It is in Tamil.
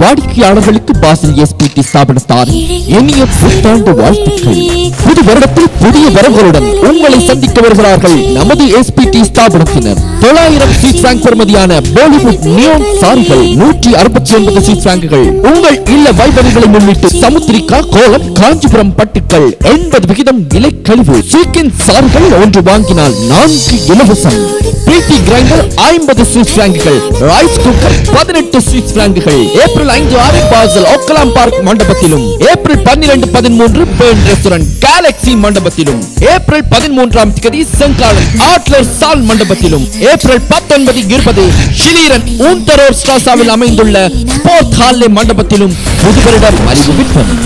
வாடிக்கையாளர்களுக்கு பாசில் எஸ்பிடி ஸ்தாபனத்தார் இனிய புத்தாண்டு வாழ்த்துக்கள். புது வருடத்தில் புதிய வரவுகளுடன் உங்களை சந்திக்க வருகிறார்கள் நமது எஸ்பிடி ஸ்தாபனத்தினர். தொள்ளாயிரம் சீட் ஃபேங்க் பெறுமதியான பாலிவுட் நியோன் சாரிகள் நூற்றி அறுபத்தி ஒன்பது சீட் பிராங்குகள் உங்கள் இல்ல வைபவங்களை முன்னிட்டு சமுத்திரிகா கோலம் காஞ்சிபுரம் பட்டுக்கள் எண்பது விகிதம் விலை கழிவு சீக்கின் சாரிகள் ஒன்று வாங்கினால் நான்கு இலவசம். பிரீத்தி கிரைண்டர் ஐம்பது ஸ்வீட் பிராங்குகள் ரைஸ் குக்கர் பதினெட்டு ஸ்வீட் பிராங்குகள் ஏப்ரல் ஐந்து ஆறு பாசல் ஒக்கலாம் பார்க் மண்டபத்திலும். ஏப்ரல் பன்னிரண்டு பதிமூன்று பேர்ன் ரெஸ்டாரண்ட் கேலக்ஸி மண்டபத்திலும். ஏப்ரல் பதிமூன்றாம் தேதி செங்காலம் ஆட்லர் சால் மண்டபத்திலும். ஏப்ரல் பத்தொன்பது இருபது ஷிலீரன் ஊந்தரோர் ஸ்டாசாவில் அமைந்துள்ள ஸ்போர்ட் ஹால்லே மண்டபத்திலும் புது வருட மலிவு விற்பனை.